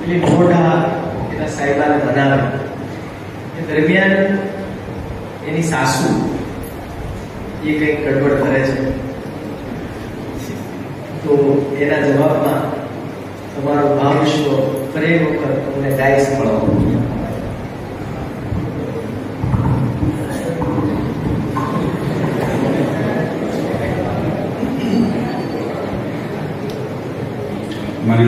પેલી મોઢા એના સાહેબાને બનાવે એ દરમિયાન એની સાસુ એ કંઈક ગડબડ કરે છે. તો એના જવાબમાં તમારો ભાવ વિશ્વ ફરી વખત તમને ગાય સંભળાવો મને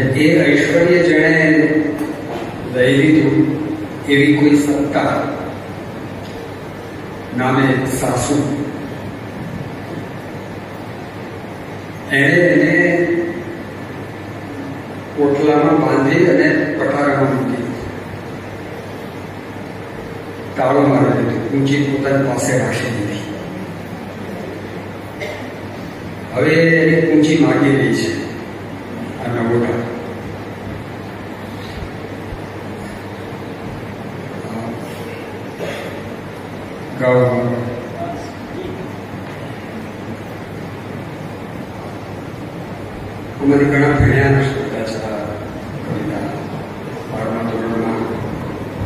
અને એ ઐશ્વર્ય જેણે લઈ લીધું એવી કોઈ સત્તા નામે સાસુ એણે એને પોટલામાં બાંધી અને પટારામાં મૂકી તાળો મારી દીધું ઊંચી પોતાની પાસે રાખી દીધી હવે એને ઊંચી માગી રહી છે ગાવા અમારે ઘણા ભણ્યા નથી કદાચ આ કવિતા બારમા ધોરણમાં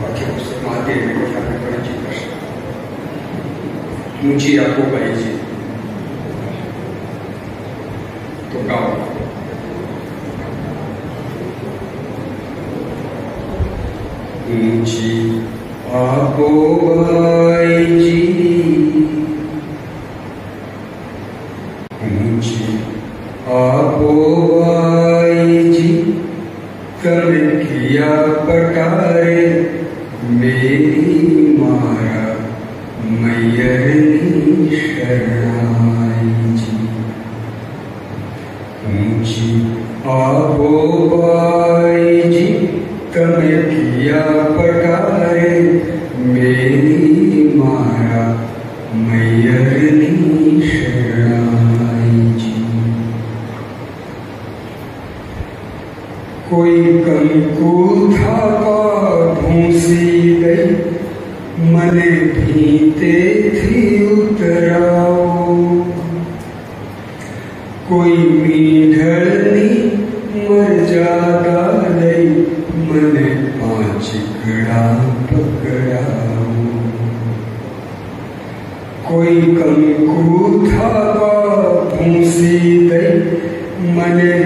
પાઠ્યપુસ્તકમાં હતી એની કેટલાક પરિચિત હશે ઊંચી આપો ભાઈજી તો ગાઓ ઊંચી आपो जी। आपो जी। कर किया पटारे, मेरी मारा मैयर शरणाई जी। ऊँची आपो जी। कर किया तुम्हारा मैयरनी शरणाई कोई कल को था भूसी गई, मन भीते थी उतराओ। कोई मीढ़ como si de manera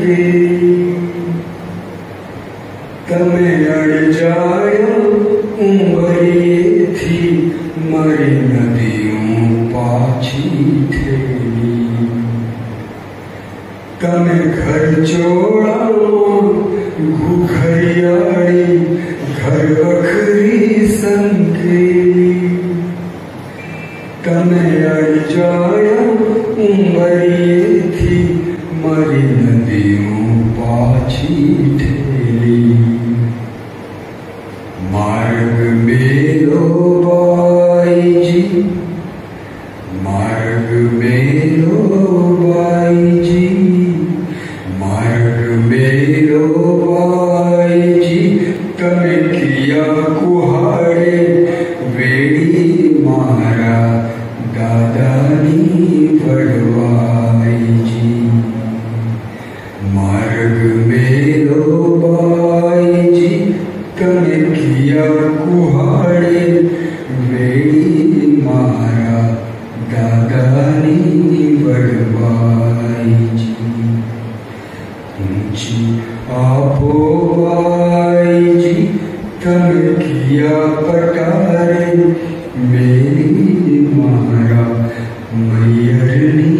સંકે તમે અણજાયા ઉંબરીએથી મારી નદીઓ પાછી ઠેલી તમે ઘર ચોળામાં ઘુઘરિયાળી ઘર વખરી સંકેલી તમે અડજાયા मार्ग मेरो भाई जी मार्ग मेरो भाई जी तब किया कुहारे वेड़ी मारा दादानी पड़वाई जी मार्ग मेरो भाई जी तब किया कुहारे वेड़ी मारा દાદાની વડવાઈજી ઊંચી આપો બાઈજી તમે કિયા પટારે મેરી મારા મૈયરની